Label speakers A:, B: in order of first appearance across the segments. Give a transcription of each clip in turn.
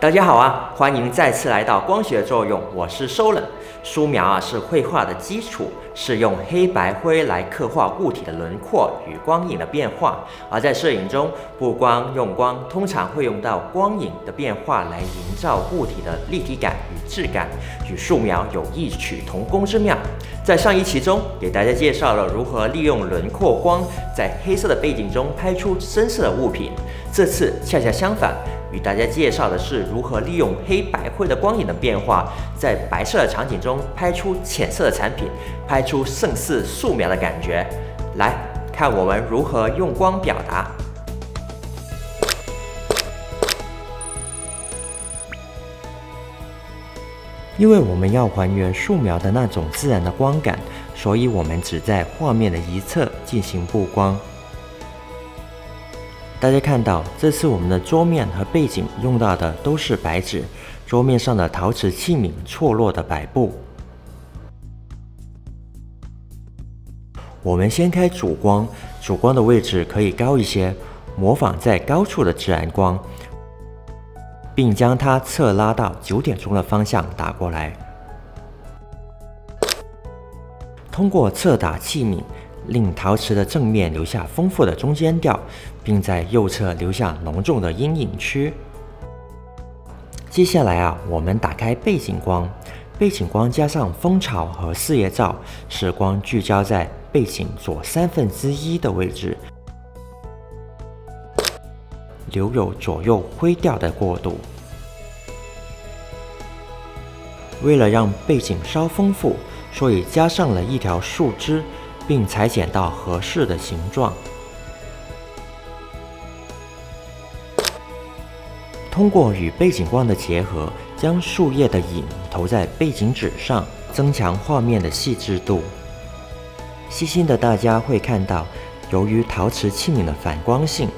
A: 大家好啊，欢迎再次来到光学作用，我是收冷。素描啊是绘画的基础，是用黑白灰来刻画物体的轮廓与光影的变化。而在摄影中，布光用光通常会用到光影的变化来营造物体的立体感与质感，与素描有异曲同工之妙。在上一期中，给大家介绍了如何利用轮廓光在黑色的背景中拍出深色的物品。这次恰恰相反。与大家介绍的是如何利用黑白灰的光影的变化，在白色的场景中拍出浅色的产品，拍出胜似素描的感觉。来看我们如何用光表达。因为我们要还原素描的那种自然的光感，所以我们只在画面的一侧进行布光。大家看到，这次我们的桌面和背景用到的都是白纸，桌面上的陶瓷器皿错落的摆布。我们先开主光，主光的位置可以高一些，模仿在高处的自然光，并将它侧拉到九点钟的方向打过来。通过侧打器皿。令陶瓷的正面留下丰富的中间调，并在右侧留下浓重的阴影区。接下来啊，我们打开背景光，背景光加上蜂巢和四叶皂，使光聚焦在背景左三分之一的位置，留有左右灰调的过渡。为了让背景稍丰富，所以加上了一条树枝。并裁剪到合适的形状。通过与背景光的结合，将树叶的影投在背景纸上，增强画面的细致度。细心的大家会看到，由于陶瓷器皿的反光性，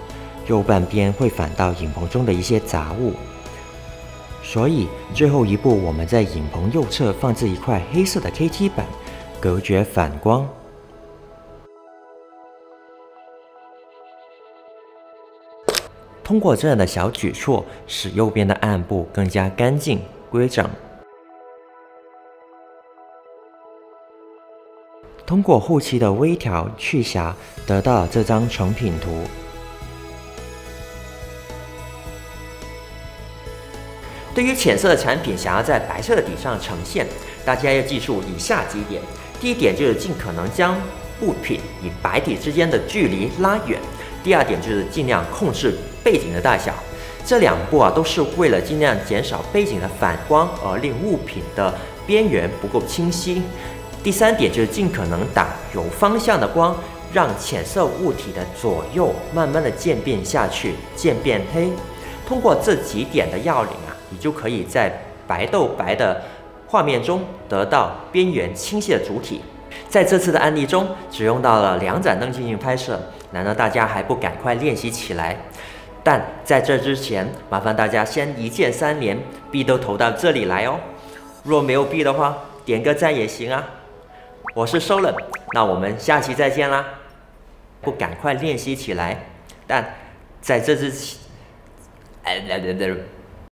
A: 右半边会反到影棚中的一些杂物，所以最后一步，我们在影棚右侧放置一块黑色的 KT 板，隔绝反光。通过这样的小举措，使右边的暗部更加干净规整。通过后期的微调去瑕，得到这张成品图。对于浅色的产品，想要在白色的底上呈现，大家要记住以下几点。第一点就是尽可能将物品与白底之间的距离拉远。第二点就是尽量控制背景的大小，这两步啊都是为了尽量减少背景的反光，而令物品的边缘不够清晰。第三点就是尽可能打有方向的光，让浅色物体的左右慢慢的渐变下去，渐变黑。通过这几点的要领啊，你就可以在白豆白的画面中得到边缘清晰的主体。在这次的案例中，只用到了两盏灯进行拍摄，难道大家还不赶快练习起来？但在这之前，麻烦大家先一键三连，币都投到这里来哦。若没有币的话，点个赞也行啊。我是收了，那我们下期再见啦！不赶快练习起来？但在这之前，哎，对对对。